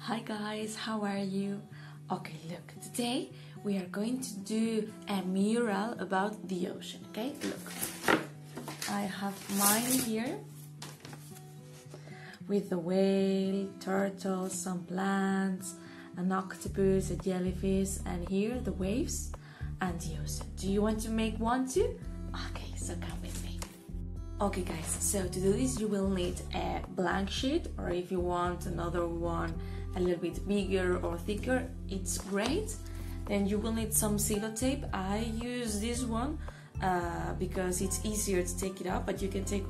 Hi guys, how are you? Okay, look, today we are going to do a mural about the ocean, okay? Look, I have mine here with the whale, turtle, some plants, an octopus, a jellyfish, and here the waves and the ocean. Do you want to make one too? Okay, so come with me. Okay guys, so to do this you will need a blank sheet or if you want another one a little bit bigger or thicker, it's great. Then you will need some sellotape. I use this one uh, because it's easier to take it out, but you can take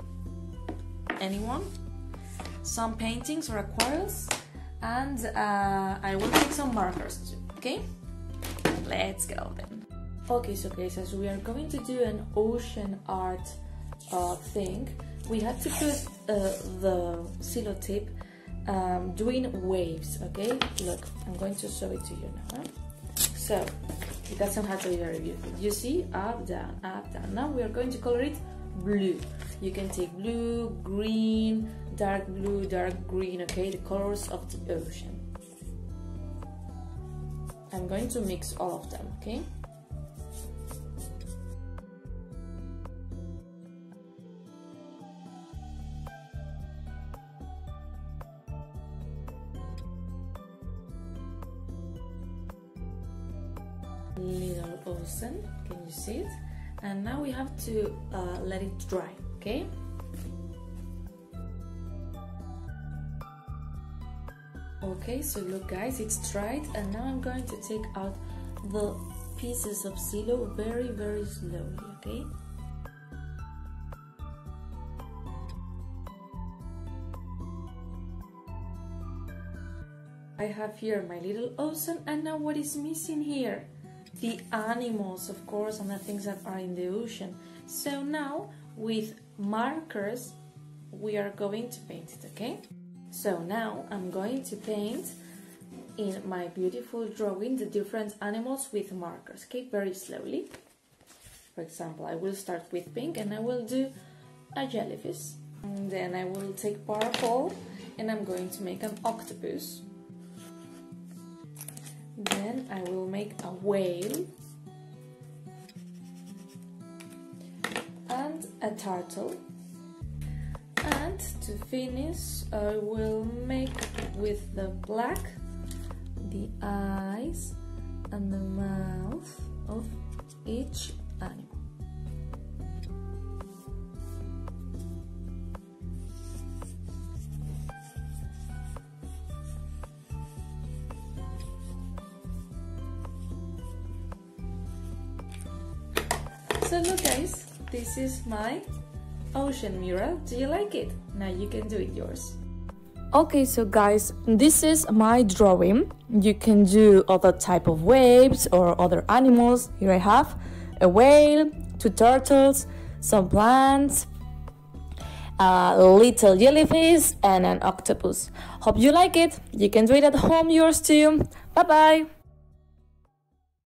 any one. Some paintings or aquarels and uh, I will take some markers too, okay? Let's go then. Okay, so guys, as we are going to do an ocean art uh, thing, we had to put uh, the sellotape um, doing waves, okay? Look, I'm going to show it to you now. Huh? So, it doesn't have to be very beautiful. You see, up, down, up, down. Now we are going to color it blue. You can take blue, green, dark blue, dark green, okay? The colors of the ocean. I'm going to mix all of them, okay? Little ocean. Can you see it? And now we have to uh, let it dry okay? Okay so look guys it's dried and now I'm going to take out the pieces of silo very very slowly okay? I have here my little ocean and now what is missing here the animals, of course, and the things that are in the ocean. So now, with markers, we are going to paint it, okay? So now I'm going to paint in my beautiful drawing the different animals with markers, okay? Very slowly. For example, I will start with pink and I will do a jellyfish. And then I will take purple and I'm going to make an octopus. Then I will make a whale and a turtle. And to finish, I will make with the black the eyes and the mouth of each So look guys, this is my ocean mural. Do you like it? Now you can do it yours. Okay, so guys, this is my drawing. You can do other type of waves or other animals. Here I have a whale, two turtles, some plants, a little jellyfish, and an octopus. Hope you like it. You can do it at home yours too. Bye bye.